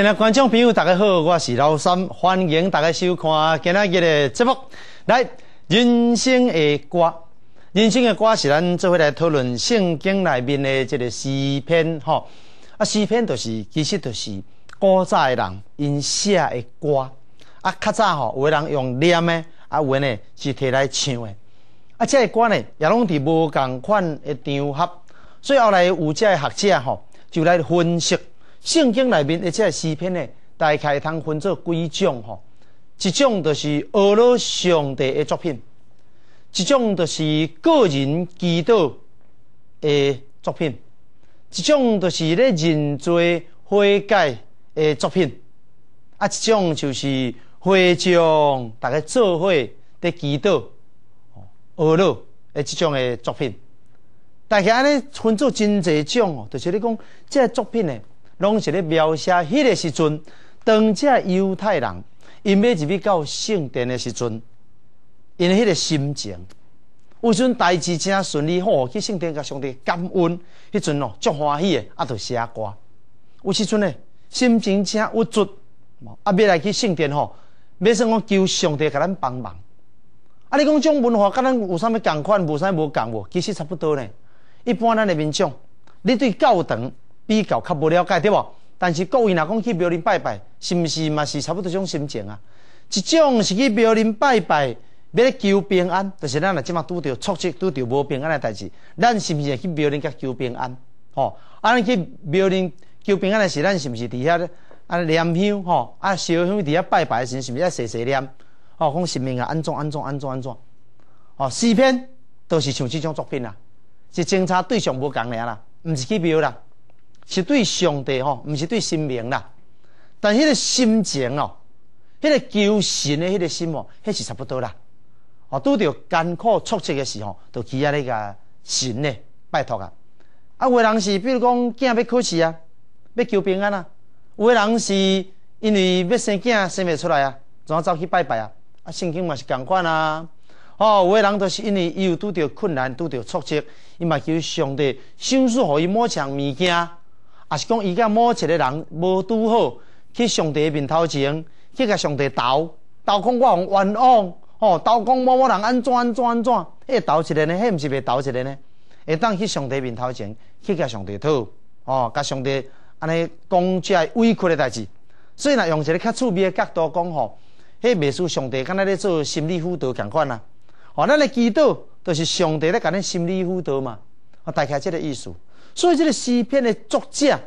亲爱观众朋友，大家好，我是老三，欢迎大家收看今仔日的节目。来，人生的歌，人生的歌是咱做伙来讨论圣经内面的这个诗篇，吼。啊，诗篇就是其实就是古早的人因写的歌。啊，较早吼，有的人用念的，啊，有的呢是摕来唱的。啊，这个歌呢，也拢伫无共款的场合，所以后来有这学者吼，就来分析。圣经内面的这诗篇呢，大概通分做几种吼。一种就是俄罗上帝的作品，一种就是个人祈祷的作品，一种就是咧认罪悔改的作品，啊，一种就是会众大家做伙的祈祷，俄罗的这种的作品。大概安尼分做真侪种哦，就是你讲这作品呢。拢是咧描写迄个时阵，当这犹太人因要入去到圣殿的时阵，因迄个心情，有阵代志真顺利吼，去圣殿甲上帝感恩，迄阵哦足欢喜的，啊，就写歌。有时阵呢，心情真郁卒，啊，要来去圣殿吼，要算讲求上帝甲咱帮忙。啊，你讲种文化甲咱有啥物共款，无啥无共无？其实差不多呢。一般咱的民众，你对教堂。比较较无了解对无？但是各位若讲去庙里拜拜，是毋是嘛是差不多种心情啊？一种是去庙里拜拜，要求平安，就是咱若即马拄着挫折、拄着无平安诶代志，咱是毋是会去庙里甲求平安？吼，啊，尼去庙里求平安诶时，咱是毋是伫遐咧啊念香？吼，啊烧香伫遐拜拜诶时，是毋是要细细念？吼，讲神明啊，安怎安怎安怎安怎？吼，诗篇都是像即种作品啦，是侦查对象无共尔啦，毋是去庙啦。是对上帝吼，毋是对神明啦。但迄个心情哦，迄个求神的迄个心哦，迄是差不多啦。哦，拄着艰苦挫折的时候，就去啊那个神呢拜托啊。啊，有的人是比如讲囝要考试啊，要求平安啊；有的人是因为要生囝生袂出来啊，怎啊走去拜拜啊？啊，圣经嘛是共款啊。哦，有的人都是因为伊有拄着困难、拄着挫折，伊嘛求上帝赏赐互伊某项物件。也是讲，伊甲某一个人无拄好，去上帝面头前去甲上帝斗，斗讲我冤枉，吼，斗讲某某人安怎安怎安怎，迄斗一个呢？迄毋是袂斗一个呢？会当去上帝面头前去甲上帝讨，哦，甲上帝安尼讲这委屈的代志。所以若用一个较趣味的角度讲吼，迄秘书上帝敢若咧做心理辅导共款啊。哦，咱咧祈祷都是上帝咧甲咱心理辅导嘛，哦，大概即个意思。所以，这个诗篇的作者，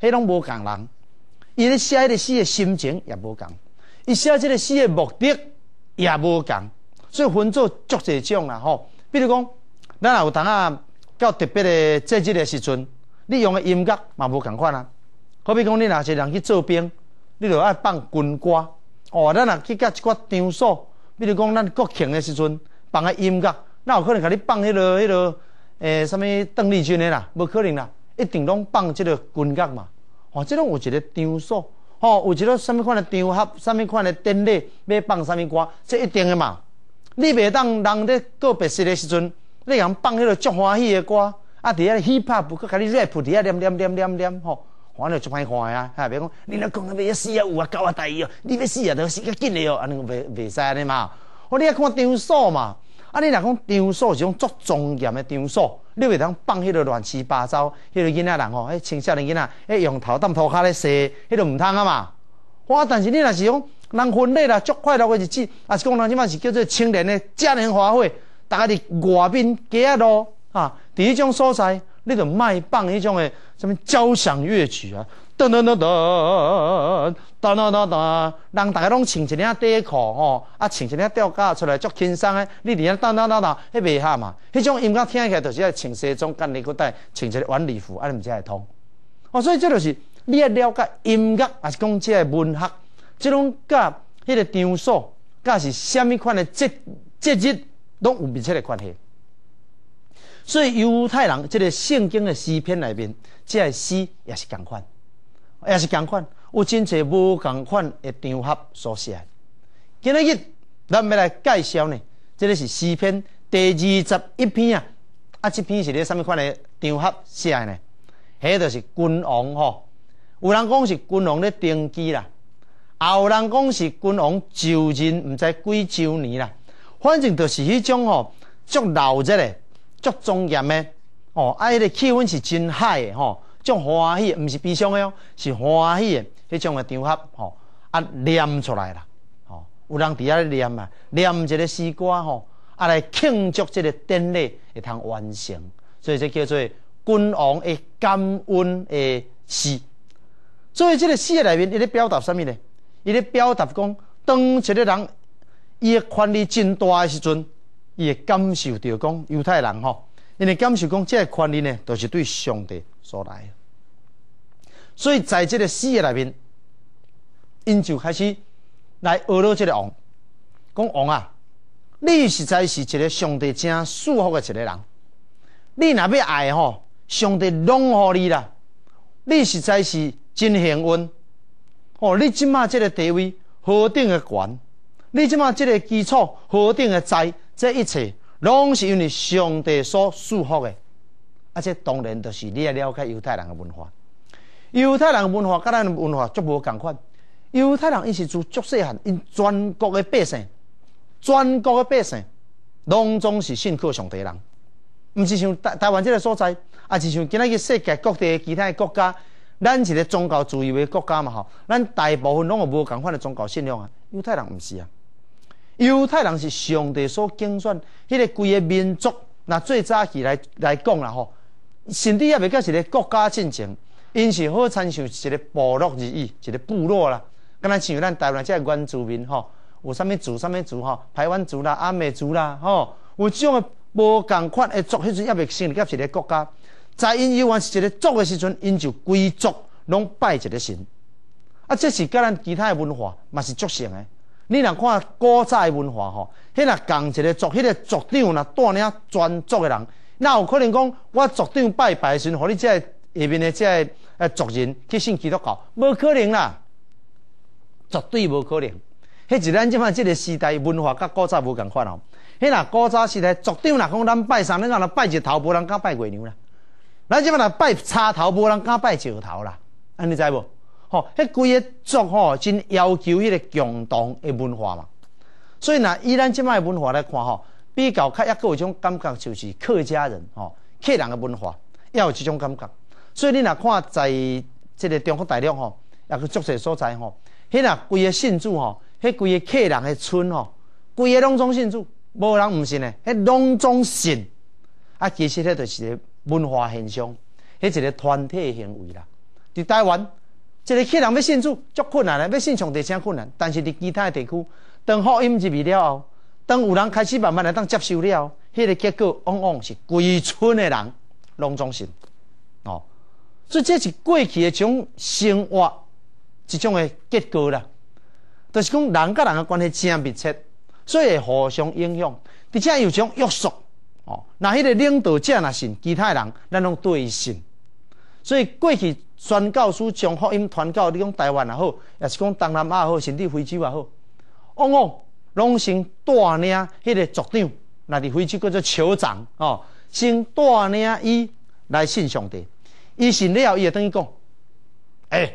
迄拢无共人，伊咧写迄个诗的心情也无共，伊写这个诗的目的也无共，所以分作足侪种啦吼。比如讲，咱有当啊较特别的节日的时阵，你用的音乐嘛无共款啊。好比讲，你若是人去做兵，你就爱放军歌哦。咱若去甲一寡场所，比如讲咱国庆的时阵放个音乐，那有可能甲你放迄个迄个。诶，什么邓丽君的啦，无可能啦，一定拢放即个军乐嘛。哦，即种有一个场所，哦，有一个什么款的场合，什么款的典礼，要放什么歌，这一定的嘛。你袂当人咧告别式的时阵，你人放迄个足欢喜的歌，啊，伫遐 hip hop 不过甲你 rap 伫遐念念念念念，吼，反正足歹看呀。哈，别讲，你若讲要死啊，有啊，搞啊大意哦，你要死啊，都死较紧的哦，安尼袂袂使安尼嘛。我你要看场所嘛。啊！你若讲场所是种足庄严的场所，你袂当放迄个乱七八糟，迄个囡仔人吼，迄青少年囡仔，迄用头当涂骹咧洗，迄个毋通啊嘛。哇！但是你若是讲人婚礼啦，足快乐的日子，啊是讲人即码是叫做青年的嘉年华会，大家伫外面街路啊，伫迄种所在，你就卖放迄种的什么交响乐曲啊。噔噔噔噔，噔噔噔噔，大家拢穿一件短裤，啊，穿一件吊架出来，足轻松的。你连噔噔噔噔去卖哈嘛？迄种音乐听起来就是像穿西装、穿礼，穿一个晚礼服，安尼唔才会通哦。所以这就是你要了解音乐，还是讲即个文学？即种甲迄个场所，甲是虾米款的节节日，拢有密切的关系。所以犹太人即个圣经的诗篇内面，即个诗也是同款。也是共款，有真侪无共款的场合所写。今日咱要来介绍呢，这个是诗篇第二十一篇啊。啊，这篇是咧什么款的场合写呢？迄就是君王吼，有人讲是君王咧登基啦，也有人讲是君王就任毋知几周年啦。反正就是迄种吼，足闹热的、足庄严的哦，啊，迄个气氛是真嗨的吼，种欢喜，毋是悲伤的哦，是欢喜的迄种的场合吼，啊，念出来啦，吼，有人伫遐念啊，念一个诗歌吼，啊，来庆祝这个典礼会通完成，所以这叫做君王的感恩的诗。所以这个诗的内面，伊咧表达啥物呢？伊咧表达讲，当一个人。伊的权力真大的时阵，伊会感受到讲犹太人吼，因为感受讲这个权力呢，都是对上帝所来。所以在这个诗的内面，因就开始来恶落这个王，讲王啊，你实在是一个上帝真祝福的一个人。你若要爱吼，上帝拢予你啦。你实在是真幸运，哦，你即马这个地位何等的悬。你即马即个基础何等的在，这一切拢是因为上帝所祝福的，而且当然就是你要了解犹太人的文化。犹太人文化甲咱文化足无共款。犹太人伊是自足细汉，因全国的百姓，全国的百姓，拢总是信靠上帝人，毋是像台台湾这个所在，啊是像今仔日世界各地其他的国家，咱是个宗教自由的国家嘛吼，咱大部分拢有无共款的宗教信仰啊。犹太人毋是啊。犹太人是上帝所竞选，迄个规个民族，那最早期来来讲啦吼，甚至也未讲是个国家进程，因是好参像一个部落而已，一个部落啦。敢若像咱台湾这原住民吼，有啥物族、啥物族吼，台湾族啦、阿美族啦吼，有这种无共款的族，迄阵也未成立一个国家。在因犹原是一个族的时阵，因就规族拢拜一个神，啊，这是甲咱其他的文化嘛是足像的。你若看古早文化吼，迄若共一个族，迄个族长若带领全族的人，那有可能讲我族长拜拜时，互你这下面的这诶族人去信基督教，无可能啦，绝对无可能。迄是咱即摆即个时代文化甲古早无共款哦。迄若古早时代族长若讲咱拜啥，咱若拜日头，无人敢拜月娘啦。咱即摆若拜叉头，无人敢拜石头啦。安尼知无？吼，迄规个族吼真要求迄个共同的文化嘛，所以若以咱即摆文化来看吼，比较较一个有种感觉就是客家人吼，客人的文化要有即种感觉。所以你若看在即个中国大陆吼，也个足侪所在吼，迄若规个信主吼，迄规个客人的村吼，规个拢总信主，无人毋信的，迄拢总信。啊，其实迄就是一个文化现象，迄一个团体行为啦，伫台湾。一个客人要信主，足困难的；要信上帝，真困难。但是伫其他地区，当福音入去了后，当有人开始慢慢来当接受了，迄个结果往往是规村的人拢总信。哦，所以这是过去的一种生活一种的结果啦。就是讲人甲人的关系真密切，所以互相影响，而且有种约束。哦，那迄个领导者若信，其他人咱拢对信。所以过去。宣教书将福音传到你讲台湾也好，也是讲东南亚也好，甚至非洲也好，往往拢先带领迄个族长，那伫非洲叫做酋长哦，先带领伊来信上帝。伊信了后，伊会等于讲：，哎，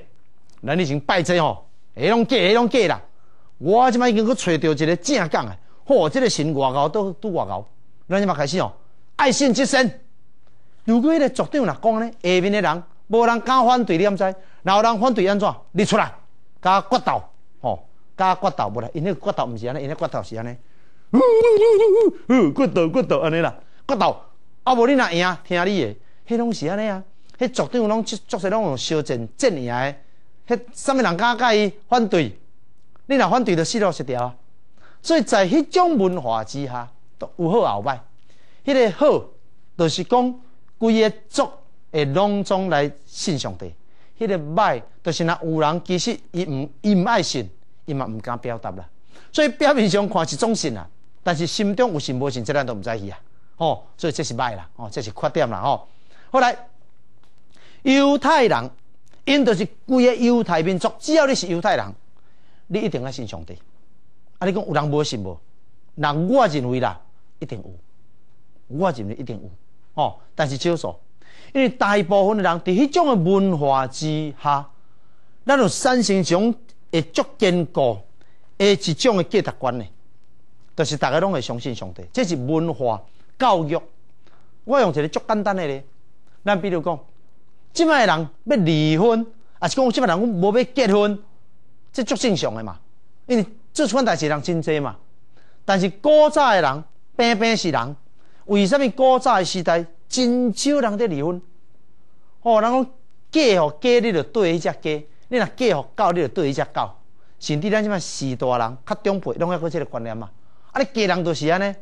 咱已经拜祭吼，下拢假，下拢假啦。我即摆已经去找到一个正讲诶，嚯，这个神外高都都外高，咱即摆开始哦，爱信即神。如果迄个族长若讲呢，下面的人。无人敢反对，你毋知？然有人反对安怎？你出来，加决斗，加决斗无啦？因迄骨头毋是安尼，因迄骨头是安尼，骨头骨头安尼啦，骨头。啊无你若赢，听你诶，迄拢是安尼啊。迄族长拢足实拢用烧钱镇赢诶。迄啥物人敢甲伊反对？你若反对，就死路一条啊。所以在迄种文化之下，有好有歹。迄个好，就是讲规个族。会拢总来信上帝，迄个歹，就是若有人其实伊毋伊毋爱信，伊嘛毋敢表达啦。所以表面上看是忠信啦，但是心中有信无信，即咱都毋知去啊。哦，所以这是歹啦，哦，这是缺点啦，吼。后来犹太人，因就是规个犹太民族，只要你是犹太人，你一定要信上帝。啊，你讲有人无信无？那我认为啦，一定有，我认为一定有。哦，但是少数。因为大部分的人伫迄种的文化之下，咱有产生一种会足坚固诶一种诶价值观呢，就是大家拢会相信上帝，这是文化教育。我用一个足简单诶咧，咱比如讲，即摆人要离婚，啊是讲即摆人无要结婚，这足正常诶嘛，因为做款代志人真济嘛。但是古早诶人平平是人，为什么古早诶时代真少人在离婚？哦，人讲嫁吼嫁，你着对迄只嫁；你若嫁吼狗，你就对迄只狗。甚至咱即摆时大人较中辈，拢要过即个观念嘛。啊，你嫁人就是安尼，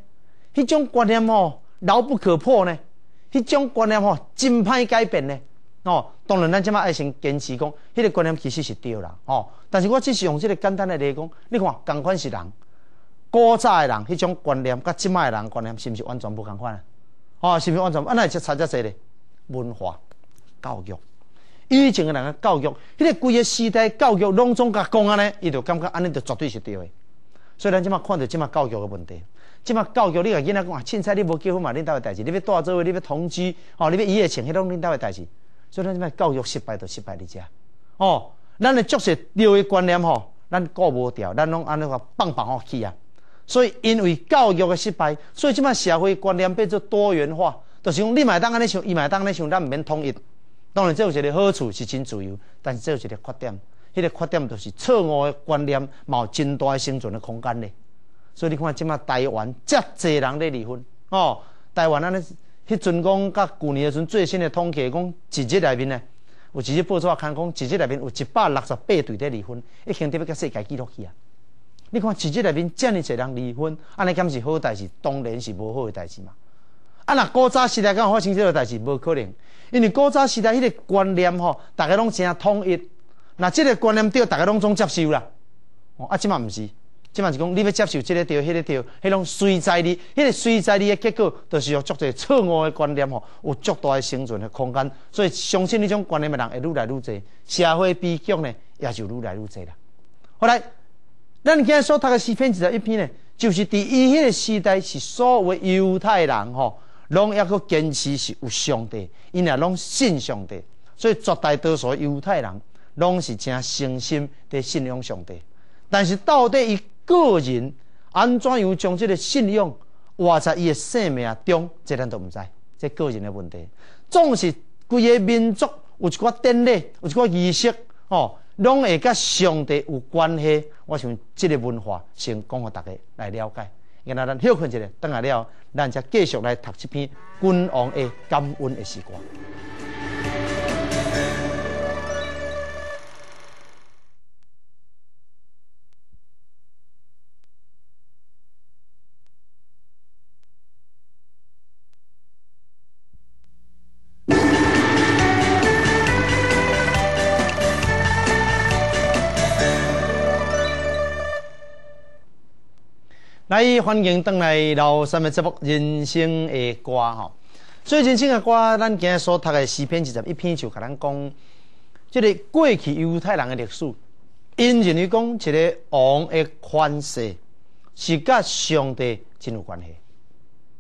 迄种观念吼牢不可破呢。迄种观念吼真歹改变呢。哦，当然咱即摆爱先坚持讲，迄个观念其实是对啦。哦，但是我只是用即个简单的来讲，你看，共款是人，古早的人迄种观念，甲即摆的人观念是毋是完全无共款啊？哦，是毋是完全？安尼才差遮济咧？文化。教育，以前的人嘅教育，迄个规个时代教育拢总甲讲安尼，伊就感觉安尼就绝对是对的。所以咱即马看到即马教育嘅问题，即马教育你甲囡仔讲啊，凊彩你无结婚嘛，恁兜嘅代志，你要带做位，你要同居，哦，你要一夜情，迄拢恁兜嘅代志。所以咱即马教育失败就失败伫遮。哦，咱的足实对嘅观念吼，咱顾无掉，咱拢安尼话放放好去啊。所以因为教育嘅失败，所以即马社会观念变做多元化，就是讲你买当安尼想，伊买当安尼想，咱毋免统一。当然，这有一个好处是真自由，但是这有一个缺点，迄个缺点就是错误的观念，冇真大生存的空间咧。所以你看，即马台湾遮济人咧离婚哦，台湾安尼，迄阵讲甲去年时阵最新的统计讲，一日内面呢，有一日报纸刊讲，一日内面有一百六十八对咧离婚，已经特别甲世界纪录去啊！你看，一日内面遮尔济人离婚，安尼敢是好代志？当然是无好的代志嘛。啊，那古早时代敢有发生这个代志？无可能，因为古早时代迄个观念吼，大家拢真统一。那这个观念对，大家拢总接受啦。哦，啊，即嘛毋是，即嘛是讲你要接受这个对，迄个对，迄种随在你，迄个随在你的结果，就是有足侪错误的观念吼，有足大的生存的空间。所以相信这种观念的人会愈来愈侪，社会悲剧呢也就愈来愈侪啦。后来，咱今日所读的诗篇只有一篇呢，就是第一迄个时代是所谓犹太人吼。拢抑阁坚持是有上帝，因也拢信上帝，所以绝大多数犹太人拢是真诚心的信仰上帝。但是到底伊个人安怎样将这个信仰活在伊的生命中，这咱都毋知，这个人的问题。总是规个民族有一寡典礼，有一寡仪式，哦，拢会甲上帝有关系。我想这个文化先讲互大家来了解。然后咱休困一下，等下了，咱再继续来读这篇君王的感恩的时光。来欢迎登来老三的节目《人生的歌》吼，所以人生的歌，咱今日所读的诗篇二十一篇就甲咱讲，即个过去犹太人的历史，因认为讲一个王的权势是甲上帝真有关系。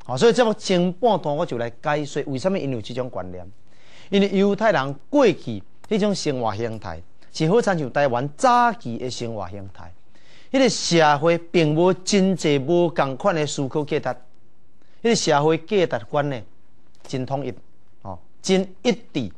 好，所以节目前半段我就来解说，为什么因有这种观念？因为犹太人过去迄种生活形态，是好亲像台湾早期的生活形态。迄个社会并无真济无共款的思考价值，迄个社会价值观呢真统一，哦，真一致。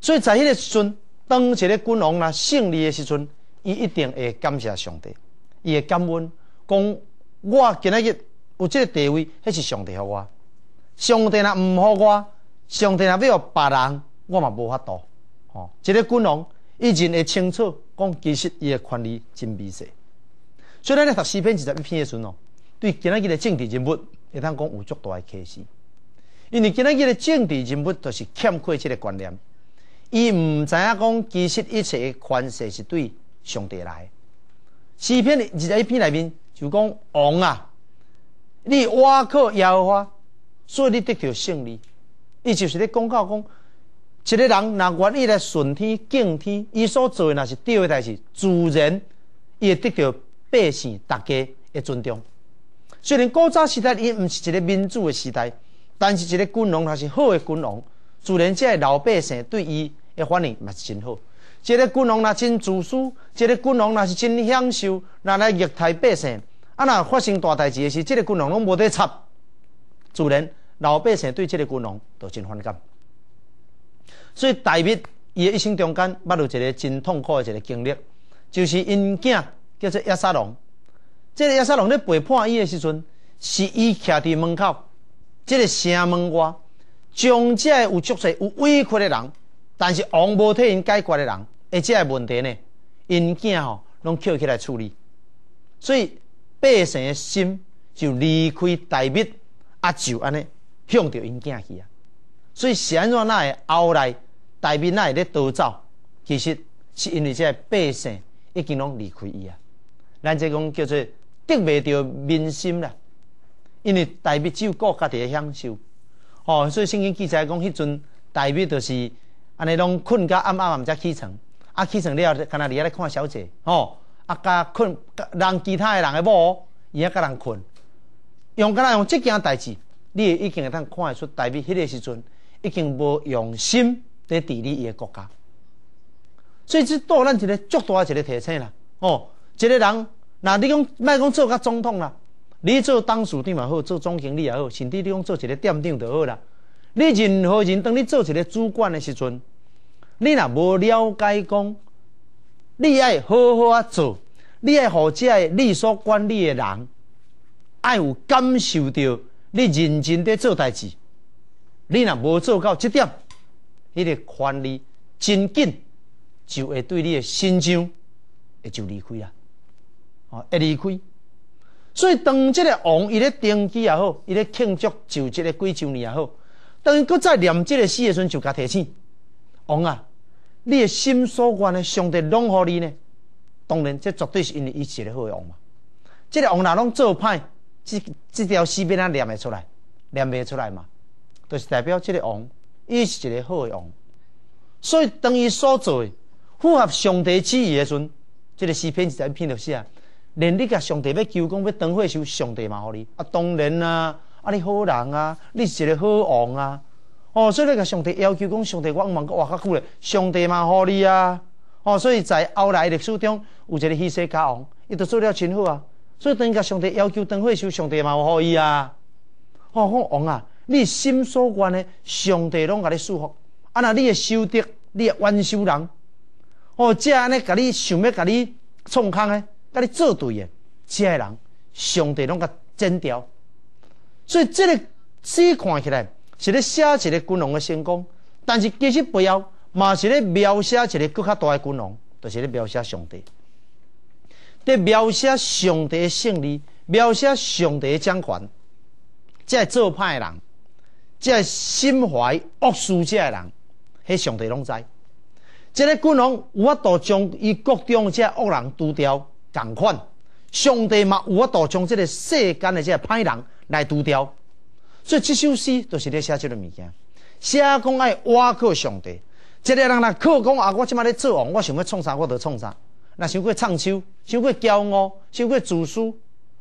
所以在迄个时阵，当一个君王若胜利的时阵，伊一定会感谢上帝，伊会感恩，讲我今仔日有这个地位，迄是上帝互我。上帝若毋互我，上帝若要别人，我嘛无法度。哦，一个君王。伊真会清楚讲，其实伊的权利真微细。所以咱咧读诗篇二十一篇诶时阵哦，对今仔日的政治人物，会当讲有足大诶启示。因为今仔日的政治人物都是欠缺这个观念，伊毋知影讲，其实一切诶权势是对上帝来。诗篇二十一篇内面就讲王啊，你挖靠耶和华，所以你得到胜利。伊就是咧讲到讲。一个人若愿意来顺天敬天，伊所做的若是对的代志，自然伊会得到百姓大家的尊重。虽然古早时代伊毋是一个民主的时代，但是一个君王若是好的君王，自然即个老百姓对伊的反应嘛是真好。一个君王若真自私，一个君王若是真享受，若来虐待百姓，啊，若发生大代志的时，这个君王拢无得插，自然老百姓对这个君王都真反感。所以大密伊的一生中间，捌到一个真痛苦的一个经历，就是因囝叫做亚撒龙。这个亚撒龙咧背叛伊的时阵，是伊徛伫门口，这个城门外，将这有足势有委屈的人，但是王无替因解决的人，而这个问题呢，因囝吼拢捡起来处理，所以百姓的心就离开大密，啊，就安尼向着因囝去啊。所以是安怎那会后来大密那会咧逃走，其实是因为这百姓已经拢离开伊啊。咱这讲叫做。得未到民心啦，因为大秘只有国家伫享受，哦，所以圣经记载讲，迄阵大秘就是安尼拢困到暗暗暗才起床，啊起床了，干那伫遐咧看小姐，哦，啊甲困，让其他诶人诶某，伊啊甲人困，用干那用即件代志，你已经会当看会出大秘迄个时阵已经无用心伫治理伊诶国家，所以这多咱一个足大一个提醒啦，哦，一个人。那你讲，莫讲做甲总统啦，你做董事长也好，做总经理也好，甚至你讲做一个店长就好啦。你任何人当你做一个主管的时阵，你若无了解讲，你爱好好啊做，你爱互这你所管理的人，爱有感受到你认真在做代志。你若无做到这点，迄个权力真紧就会对你的心脏会就离开啊。哦，会离开，所以当这个王伊咧登基也好，伊咧庆祝就这个几周年也好，当伊搁再念这个诗的时阵，就甲提醒王啊，你的心所愿的上帝拢互你呢。当然，这绝对是因为伊是个好王嘛。这个王若拢做歹，这这条诗边啊念会出来，念袂出来嘛，就是代表这个王伊是一个好王。所以当伊所做符合上帝旨意的时阵，这个诗篇就在篇就是啊。连你甲上帝要求讲要当会时，上帝嘛互你啊，当然啊，啊你好人啊，你是一个好王啊，哦，所以你甲上帝要求讲，上帝我望活较久咧，上帝嘛互你啊，哦，所以在后来历史中有一个希西家王，伊都做了真好啊，所以等甲上帝要求当会时，上帝嘛有互伊啊，哦，讲王啊，你心所愿的，上帝拢甲你祝福，啊那你的修德，你的完修人，哦，这安尼甲你想要甲你创空诶。甲你做对的，这个人上帝拢甲剪掉，所以这个字看起来是咧写一个君王的成功，但是其实背后嘛是咧描写一个更较大的君王，就是咧描写上帝，在描写上帝的胜利，描写上帝的掌权。这做歹人即，心怀恶事这的人，迄上帝拢知。这个君王有法度将伊国中这恶人除掉。共款，上帝嘛有法度将即个世间的这个歹人来除掉，所以这首诗就是咧写即个物件。写讲爱挖靠上帝，一个人若靠讲啊，我即摆咧做王，我想要创啥我就创啥。那想过唱秋，想过骄傲，想过自私，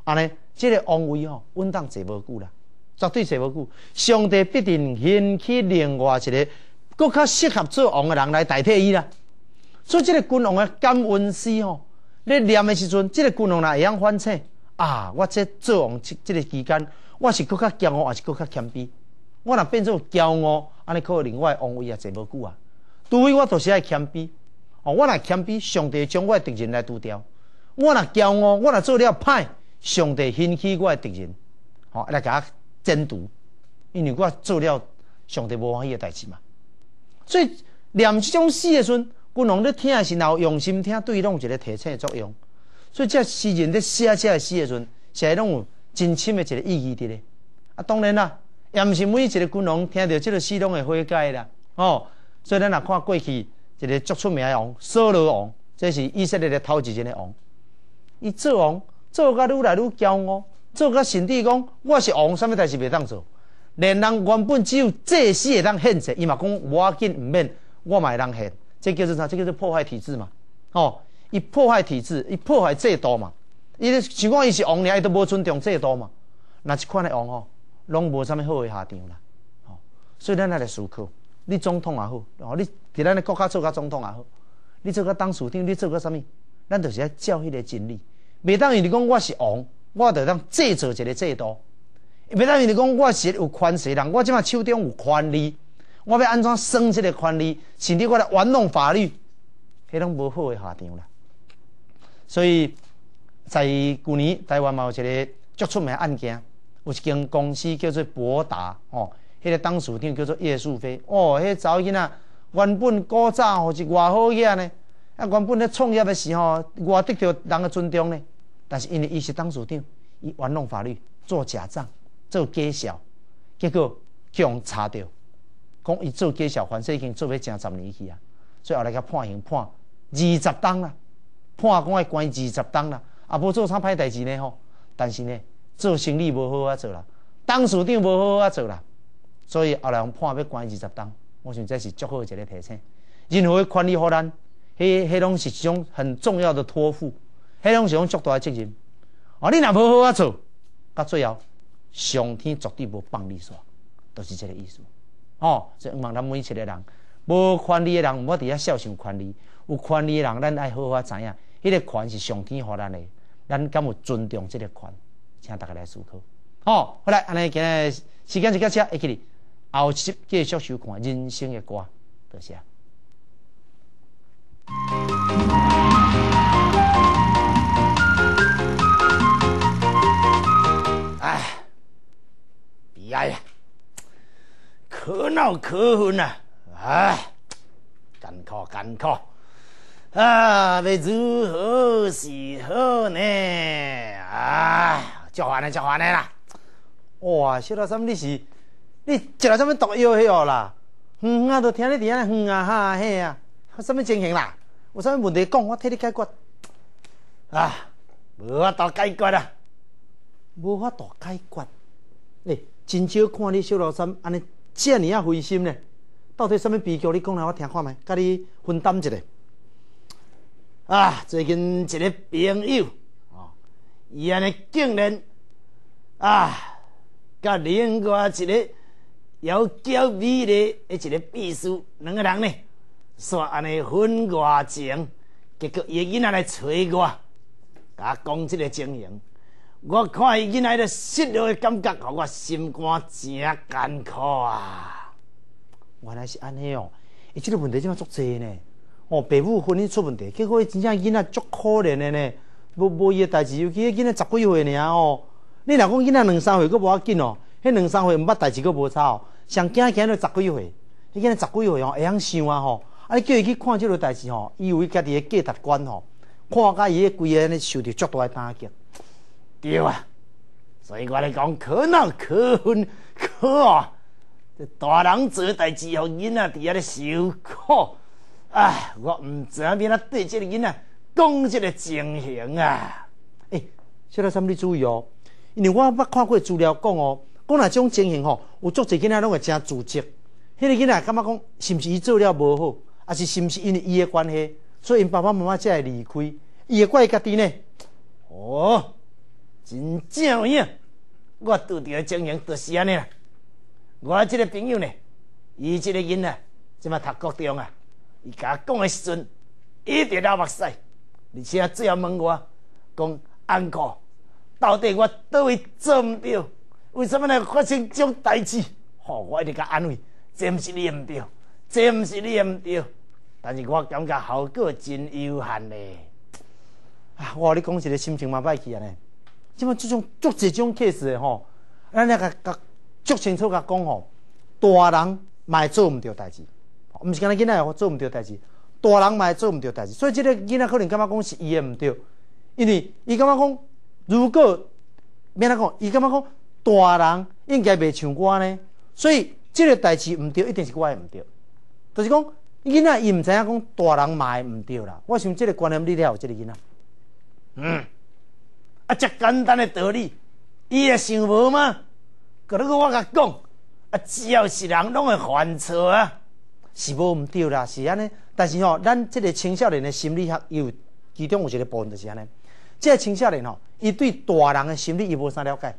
安尼，这个王位吼稳当坐无久啦，绝对坐无久。上帝必定兴起另外一个更较适合做王的人来代替伊啦。所以这个君王的感恩诗吼。你念的时阵，这个君王若会晓反省啊！我这做王这这个期间，我是更较骄傲，还是更较谦卑？我若变做骄傲，安尼可能我的王位也坐无久啊！除非我就是爱谦卑哦，我若谦卑，上帝将我的敌人来除掉；我若骄傲，我若做了歹，上帝兴起我的敌人，哦来甲争夺，因为我做了上帝无欢喜的代志嘛。所以念这种诗的时阵。君王咧听是然后用心听，对伊拢有一个提醒的作用。所以这诗人咧写这个诗的时阵，是拢有真深的一个意义伫咧。啊，当然啦，也毋是每一个君王听到这个诗拢会悔改啦。哦，所以咱若看过去一个足出名的王扫罗王，这是以色列的头一任的王。伊做王做甲愈来愈骄傲，做甲甚至讲我是王，啥物代志袂当做。连人原本只有这死会当献祭，伊嘛讲我要紧毋免，我嘛会当献。这叫做啥？这叫做破坏体制嘛！哦，伊破坏体制，伊破坏制度嘛！伊想讲伊是王，伊都无尊重制度嘛！那一款的王哦，拢无啥物好的下场啦！哦，所以咱来思考，你总统也好，哦，你伫咱的国家做甲总统也好，你做个当属长，你做个啥物？咱就是要照迄个真理。袂当于你讲我是王，我就当制造一个制度。袂当于你讲我是有权势人，我即马手中有权利，我要安怎生这个权利，甚至我来玩弄法律，迄拢无好的下场啦。所以在去年台湾嘛有一个足出名案件，有一间公司叫做博达哦，迄个当属长叫做叶树飞哦，迄查某囡仔原本古早吼是偌好嘢呢。啊，原本咧创业的时候，偌得到人的尊重呢。但是因为伊是当处长，伊玩弄法律，做假账，做假小，结果强查到，讲伊做假小，反正已经做要成十年去啊。所以后来甲判刑判二十档啦，判讲要关二十档啦。啊，无做啥歹代志呢吼。但是呢，做生意无好啊做啦，当处长无好啊做啦。所以后来判要关二十档，我想这是足好一个提醒。任何权利互咱。迄、迄拢是一种很重要的托付，迄种是种足大的责任。哦，你若无好啊做，到最后上天绝对无放你煞，都是这个意思。哦，所以望咱每一个人，无权利的人，我伫遐孝顺权利；有权利的人，咱爱好好知影，迄个权是上天予咱的，咱敢有尊重这个权？请大家来思考。好，好来，安尼今日时间就到这，会记哩，后集继续收看人生的歌，多谢。哎，悲哀呀！可恼可恨呐！哎，艰苦艰苦啊！要如何是好呢？哎，叫烦的叫烦的啦！哇，小老三，你是你食了什么毒药去哦啦？哼啊，都听你伫安尼嗯啊哈嘿啊！什么情形啦？有什么问题讲，我替你解决。啊，无法度解决啊，无法度解决。诶，真少看你小老三安尼遮尔啊灰心呢。到底什么悲剧？你讲来我听看觅，甲你分担一下。啊，最近一个朋友，哦，伊安尼竟然啊，甲另外一个窈窕美丽的一个秘书，两个人呢？煞安尼分外情，结果伊囡仔来找我，甲讲即个情形。我看伊囡仔的失落的感觉，互我心肝真艰苦啊！原来是安尼哦，伊即个问题怎么足济呢？哦，爸母婚姻出问题，结果真正囡仔足可怜的呢。无无伊的代志，尤其囡仔十几岁尔哦。你若讲囡仔两三岁，佫无要紧哦。迄两三岁毋捌代志，佫无差哦。上惊惊到十几岁，迄囡仔十几岁哦，会晓想啊吼。啊！你叫伊去看即个代志吼，以为家己的价值观吼，看甲伊个规个安尼受着足大的打击。对啊，所以我来讲，可能可恨可啊！这大人做代志，互囡仔伫遐咧受苦。哎，我毋知影要哪对即个囡仔讲即个情形啊！哎，小老三你注意哦，因为我捌看过资料讲哦，讲若种情形吼，有足侪囡仔拢会真自责。迄个囡仔感觉讲，是毋是伊做了无好？啊是是毋是因为伊的关系，所以因爸爸妈妈才会离开？伊会怪家己呢？哦，真正样，我拄着的情形就是安尼啦。我即个朋友呢，伊即个囡仔即马读高中啊，伊甲我讲的时阵，一直流目屎，而且最后问我讲：“安哥，到底我倒位做毋对？为什么会发生这种代志？”吼，我一直甲安慰，这毋是你毋对，这毋是你毋对。但是我感觉效果真有限嘞！啊，我你讲一个心情嘛歹去啊呢？即么这种足这种 case 的吼，咱那个甲足清楚甲讲吼，大人嘛做毋着代志，毋是干那囡仔做毋着代志，大人嘛做毋着代志。所以这个囡仔可能感觉讲是伊的毋对，因为伊感觉讲，如果免哪讲，伊感觉讲大人应该袂像我呢，所以这个代志毋对，一定是我的毋对，就是讲。囡仔伊毋知影讲大人骂毋对啦，我想即个观念你了，即个囡仔，嗯，啊，遮简单的道理，伊会想无吗？可如果我甲讲，啊，只要是人拢会犯错啊，是无毋对啦，是安尼。但是吼，咱即个青少年的心理学有其中有一个部分就是安尼，即个青少年吼，伊对大人的心理伊无啥了解，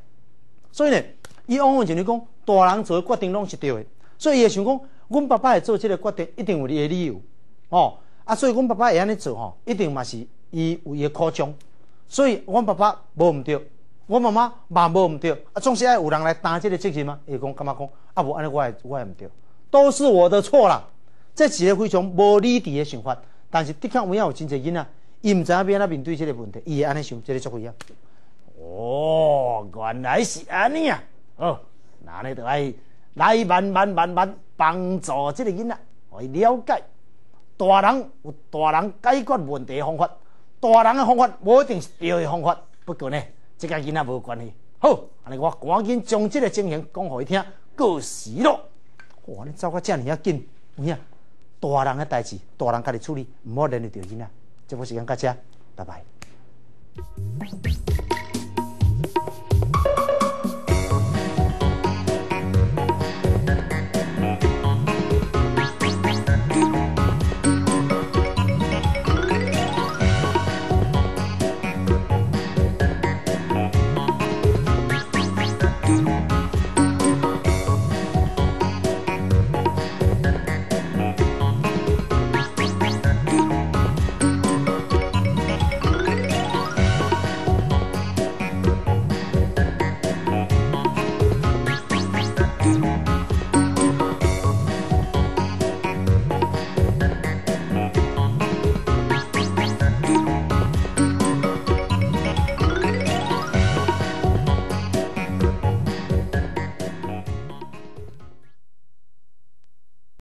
所以呢，伊往往就是讲大人做决定拢是对的，所以伊会想讲。阮爸爸会做即个决定，一定有伊的理由，哦。啊，所以阮爸爸会安尼做吼，一定嘛是伊有伊诶苦衷。所以阮爸爸无毋对，阮妈妈嘛无毋对，啊，总是爱有人来担即个责任嘛。伊讲感觉讲，啊无安尼我会我会毋对，都是我的错啦。这一个非常无理智的想法，但是的确有影有真侪囡仔，伊毋知影变安面对即个问题，伊会安尼想，即个足会啊。哦，原来是安尼啊！哦，那安尼就爱来慢慢慢慢帮助即个囡仔，互伊了解大人有大人解决问题的方法，大人的方法无一定是对的方法。不过呢，即个囡仔无关系。好，安尼我赶紧将即个情形讲互伊听，过时咯。哇，你走个遮尔啊紧，有影？大人的代志，大人家己处理，毋好连累着囡仔。这部时间到遮，拜拜。